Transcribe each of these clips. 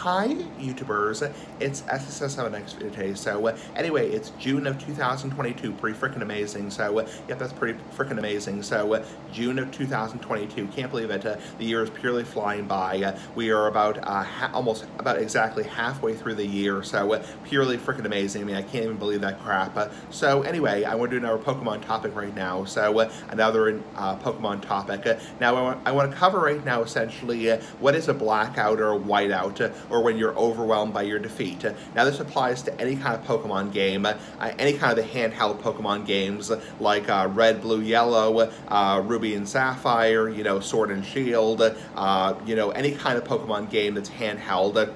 Hi, YouTubers. It's SSS7X today. So, uh, anyway, it's June of 2022. Pretty freaking amazing. So, uh, yeah, that's pretty freaking amazing. So, uh, June of 2022. Can't believe it. Uh, the year is purely flying by. Uh, we are about uh, almost about exactly halfway through the year. So, purely freaking amazing. I mean, I can't even believe that crap. so, anyway, I want to do another Pokemon topic right now. So, another Pokemon topic. now, I want, I want to cover right now essentially what is a blackout or a whiteout or when you're overwhelmed by your defeat. Now this applies to any kind of Pokemon game, uh, any kind of the handheld Pokemon games like uh, Red, Blue, Yellow, uh, Ruby and Sapphire, you know, Sword and Shield, uh, you know, any kind of Pokemon game that's handheld.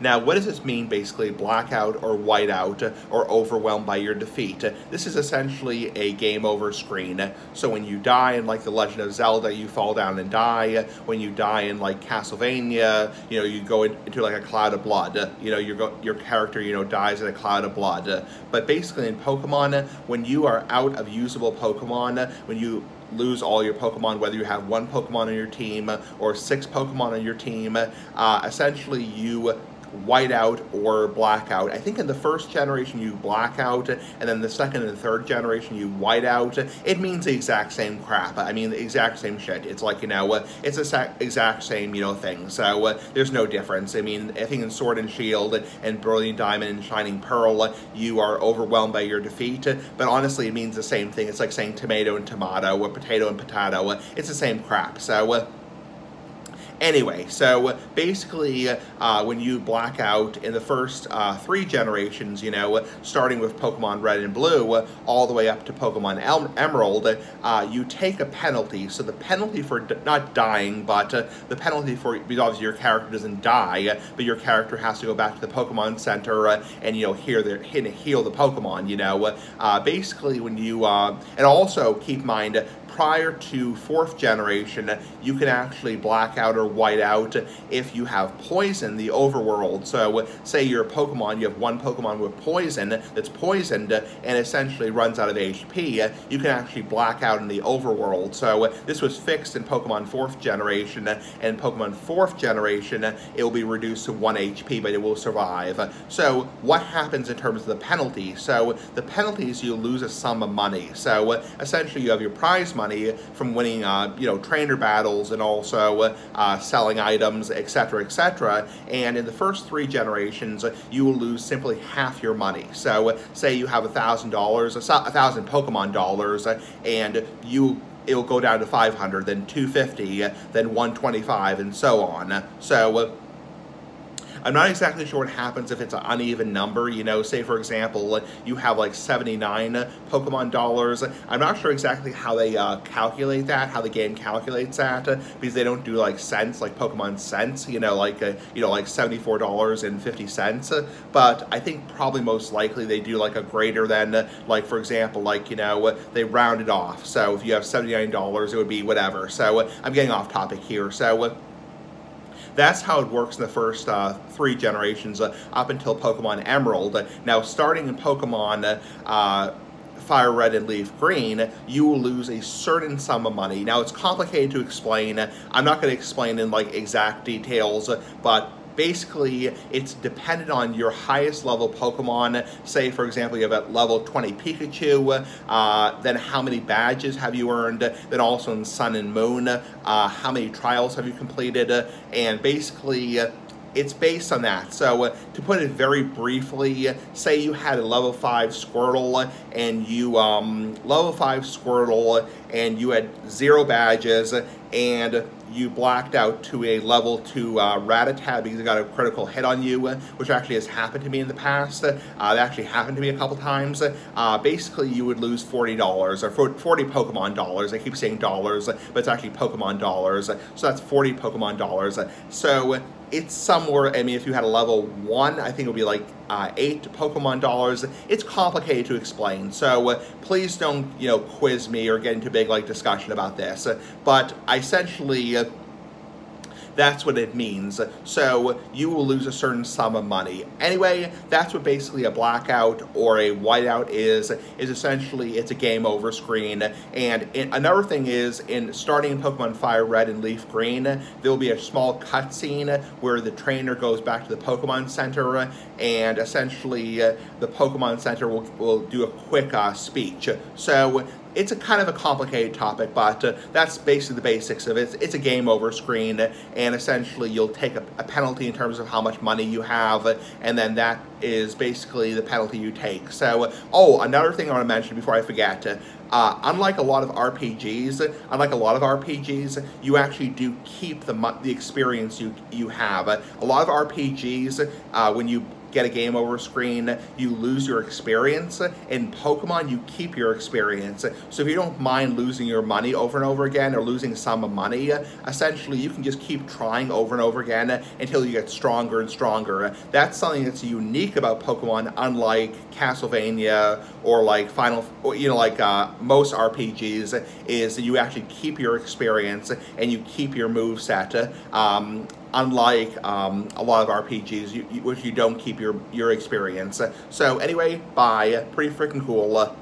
Now, what does this mean, basically, blackout or whiteout or overwhelmed by your defeat? This is essentially a game over screen. So when you die in, like, The Legend of Zelda, you fall down and die. When you die in, like, Castlevania, you know, you go into, like, a cloud of blood. You know, your, your character, you know, dies in a cloud of blood. But basically, in Pokemon, when you are out of usable Pokemon, when you lose all your Pokemon, whether you have one Pokemon on your team or six Pokemon on your team. Uh, essentially, you whiteout or blackout. I think in the first generation you blackout, and then the second and third generation you whiteout. It means the exact same crap. I mean, the exact same shit. It's like, you know, it's the exact same, you know, thing. So uh, there's no difference. I mean, I think in Sword and Shield and Brilliant Diamond and Shining Pearl, you are overwhelmed by your defeat. But honestly, it means the same thing. It's like saying tomato and tomato, or potato and potato. It's the same crap. So uh, Anyway, so basically, uh, when you black out in the first uh, three generations, you know, starting with Pokemon Red and Blue, all the way up to Pokemon Emerald, uh, you take a penalty. So the penalty for not dying, but uh, the penalty for because your character doesn't die, but your character has to go back to the Pokemon Center uh, and you know heal the heal the Pokemon. You know, uh, basically when you and also keep in mind prior to fourth generation, you can actually black out or white out if you have poison, the overworld. So say you're a Pokemon, you have one Pokemon with poison that's poisoned and essentially runs out of HP, you can actually black out in the overworld. So this was fixed in Pokemon 4th generation, and Pokemon 4th generation, it will be reduced to 1 HP, but it will survive. So what happens in terms of the penalty? So the penalty is you lose a sum of money. So essentially you have your prize money money from winning, uh, you know, trainer battles and also uh, selling items, etc., etc. And in the first three generations, you will lose simply half your money. So, say you have a thousand dollars, a thousand Pokemon dollars, and you it'll go down to 500, then 250, then 125, and so on. So I'm not exactly sure what happens if it's an uneven number. You know, say for example, you have like 79 Pokemon dollars. I'm not sure exactly how they uh, calculate that, how the game calculates that, because they don't do like cents, like Pokemon cents. You know, like uh, you know, like seventy-four dollars and fifty cents. But I think probably most likely they do like a greater than, like for example, like you know, they round it off. So if you have seventy-nine dollars, it would be whatever. So I'm getting off topic here. So that's how it works in the first uh, three generations uh, up until Pokemon Emerald. Now, starting in Pokemon uh, Fire Red and Leaf Green, you will lose a certain sum of money. Now, it's complicated to explain. I'm not going to explain in like exact details, but basically it's dependent on your highest level Pokemon. Say, for example, you have at level 20 Pikachu, uh, then how many badges have you earned, then also in Sun and Moon, uh, how many trials have you completed, and basically it's based on that. So uh, to put it very briefly, say you had a level 5 Squirtle and you, um, level 5 Squirtle and you had zero badges and you blacked out to a level 2 uh, Rattata because it got a critical hit on you, which actually has happened to me in the past. Uh, that actually happened to me a couple times. Uh, basically, you would lose $40 or 40 Pokemon dollars. I keep saying dollars, but it's actually Pokemon dollars. So that's 40 Pokemon dollars. So it's somewhere, I mean, if you had a level 1, I think it would be like uh, 8 Pokemon dollars. It's complicated to explain, so uh, please don't, you know, quiz me or get into big, like, discussion about this. but essentially, that's what it means. So you will lose a certain sum of money. Anyway, that's what basically a blackout or a whiteout is, is essentially it's a game over screen. And in, another thing is, in starting Pokemon Fire Red and Leaf Green, there will be a small cutscene where the trainer goes back to the Pokemon Center and essentially uh, the Pokemon Center will, will do a quick uh, speech. So it's a kind of a complicated topic, but uh, that's basically the basics of it. It's a game over screen, and essentially you'll take a, a, penalty in terms of how much money you have, and then that is basically the penalty you take. So, oh, another thing I want to mention before I forget. Uh, unlike a lot of RPGs, unlike a lot of RPGs, you actually do keep the the experience you you have. A lot of RPGs, uh, when you get a game over screen, you lose your experience. In Pokemon, you keep your experience. So if you don't mind losing your money over and over again or losing some money, essentially you can just keep trying over and over again until you get stronger and stronger. That's something that's unique about Pokemon, unlike Castlevania or like Final, you know, like uh, most RPGs, is that you actually keep your experience and you keep your move set. Um, unlike um, a lot of RPGs, you, you, which you don't keep your, your experience. So anyway, bye. Pretty freaking cool.